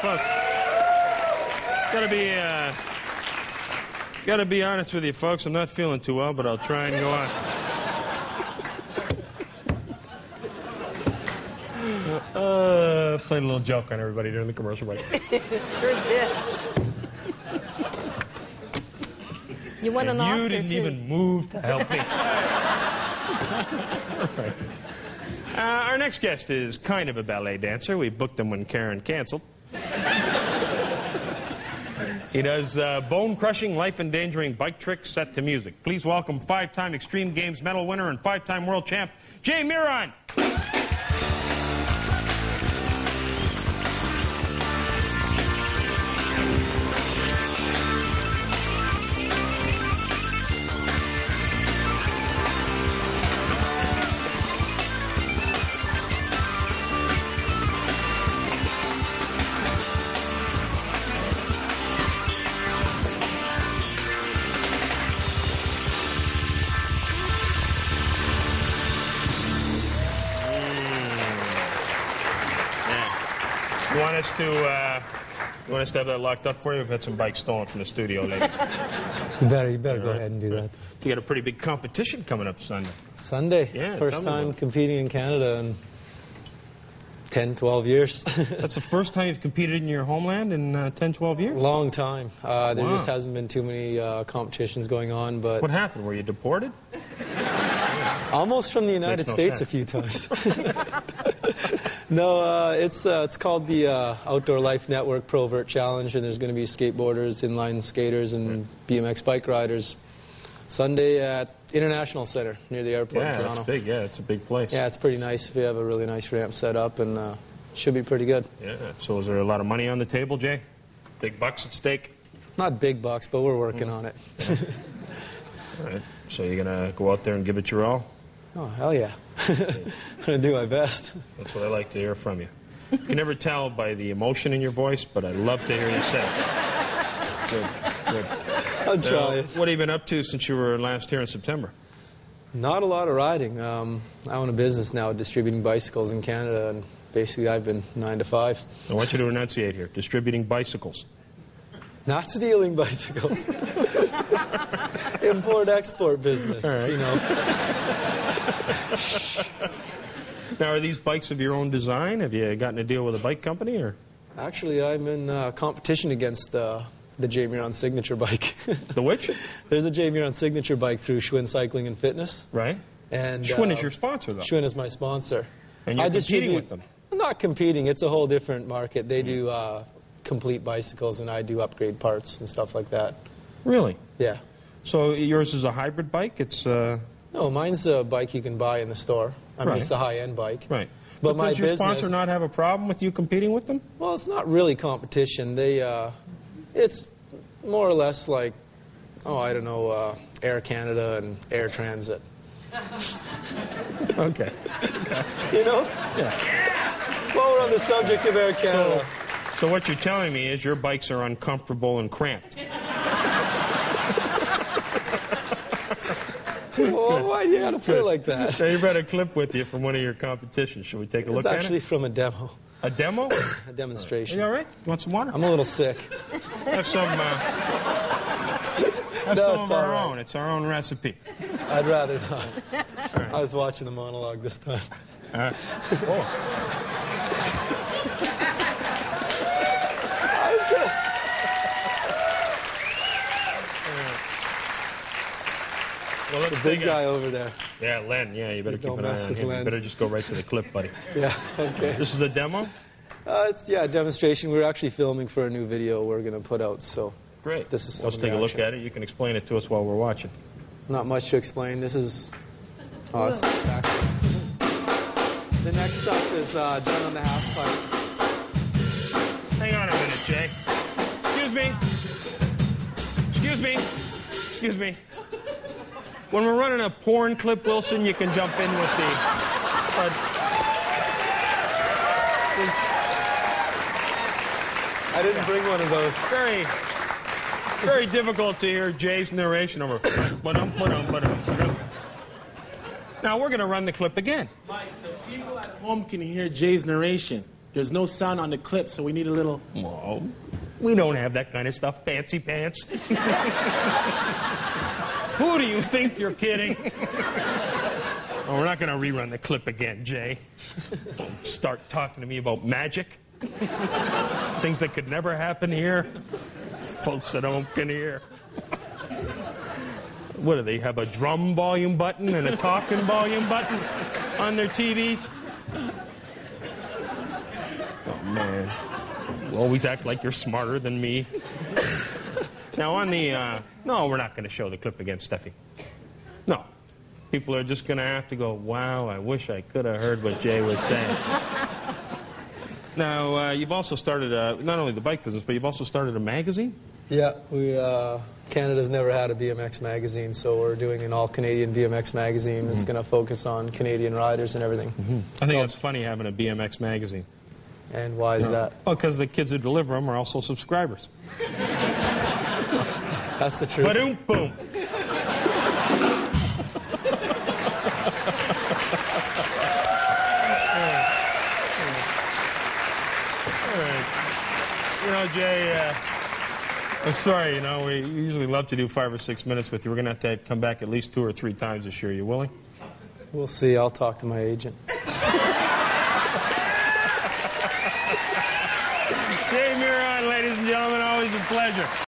folks. Gotta be, uh, gotta be honest with you, folks. I'm not feeling too well, but I'll try and go on. Uh, played a little joke on everybody during the commercial break. Sure did. You won an And you Oscar didn't too. even move to help me. All right. Uh, our next guest is kind of a ballet dancer. We booked him when Karen canceled. He does uh, bone crushing, life endangering bike tricks set to music. Please welcome five time Extreme Games medal winner and five time world champ, Jay Miron. You want us to, uh, you want us to have that locked up for you? We've had some bikes stolen from the studio lately. You better, you better go ahead and do that. You got a pretty big competition coming up Sunday. Sunday, Yeah, first time competing in Canada in 10, 12 years. That's the first time you've competed in your homeland in uh, 10, 12 years? Long time. Uh, there just hasn't been too many uh, competitions going on, but What happened? Were you deported? Almost from the United no States sense. a few times. no, uh, it's uh, it's called the uh, Outdoor Life Network Provert Challenge, and there's going to be skateboarders, inline skaters, and BMX bike riders. Sunday at International Center near the airport Yeah, in Toronto. big. Yeah, it's a big place. Yeah, it's pretty nice. We have a really nice ramp set up, and uh, should be pretty good. Yeah. So is there a lot of money on the table, Jay? Big bucks at stake? Not big bucks, but we're working on it. All right. So you're going to go out there and give it your all? Oh, hell yeah. I'm going to do my best. That's what I like to hear from you. You can never tell by the emotion in your voice, but I love to hear you say it. Good, good. I'll Now, try. what have you been up to since you were last here in September? Not a lot of riding. Um, I own a business now distributing bicycles in Canada, and basically I've been 9 to 5. I want you to enunciate here. Distributing bicycles. Not stealing bicycles. Import-export business, you know. Now, are these bikes of your own design? Have you gotten a deal with a bike company, or Actually, I'm in uh, competition against uh, the J. Miron signature bike. the which? There's a J. Miron signature bike through Schwinn Cycling and Fitness. Right. And Schwinn uh, is your sponsor, though. Schwinn is my sponsor. And you're I competing distribute- with them. I'm not competing. It's a whole different market. They do uh, complete bicycles, and I do upgrade parts and stuff like that. Really? Yeah. So yours is a hybrid bike. It's uh, No, mine's a bike you can buy in the store. I mean, Right. it's the high-end bike. right. But my does your business, sponsor not have a problem with you competing with them? well, it's not really competition. They, uh, it's more or less like, oh, I don't know, uh, Air Canada and Air Transat. Okay. You know? While we're on the subject of Air Canada. So, Canada, so what you're telling me is your bikes are uncomfortable and cramped. well, why do you have to put it like that? So you brought a clip with you from one of your competitions. Should we take a look? It's look actually from a demo. A demo? A demonstration. Are you all right? You want some water? I'm a little sick. Have some. Uh, have No, some it's of our right. own. It's our own recipe. I'd rather not. I was watching the monologue this time. All right. Oh, I was gonna. Well, The big guy a, over there. Yeah, Len. Yeah, you better You keep an eye on with him. You better just go right to the clip, buddy. Yeah. Okay. This is a demo. Uh, it's yeah, a demonstration. We're actually filming for a new video we're gonna put out. So Great. This is Let's some take a look at it. You can explain it to us while we're watching. not much to explain. This is. Oh, it's back. The next stuff is uh, done on the half pipe. Hang on a minute, Jay. Excuse me. Excuse me. Excuse me. When we're running a porn clip, Wilson, you can jump in with the. But I didn't bring one of those. very, very difficult to hear Jay's narration over. Ba-dum, ba-dum, ba-dum, ba-dum. Now we're going to run the clip again. Mike, the people at home can hear Jay's narration. There's no sound on the clip, so we need a little. Whoa. We don't have that kind of stuff, fancy pants. Who do you think you're kidding? oh, we're not going to rerun the clip again, Jay. Don't start talking to me about magic. Things that could never happen here. Folks that don't can hear. What do they have? A drum volume button and a talking volume button on their TVs? Oh, man. You always act like you're smarter than me. Now, on the. Uh, no, we're not going to show the clip against Steffi. No. People are just going to have to go, wow, I wish I could have heard what Jay was saying. now, uh, you've also started uh, not only the bike business, but you've also started a magazine? Yeah, we uh, Canada's never had a BMX magazine, so we're doing an all Canadian BMX magazine that's going to focus on Canadian riders and everything. I think it's funny having a BMX magazine. And why is that? Oh, because the kids who deliver them are also subscribers. That's the truth. Ba-doom, boom. All right. You know, Jay, uh, I'm sorry, you know, we usually love to do five or six minutes with you. We're going to have to come back at least two or three times this year. You willing? We'll see. I'll talk to my agent. Jay Miron, ladies and gentlemen, always a pleasure.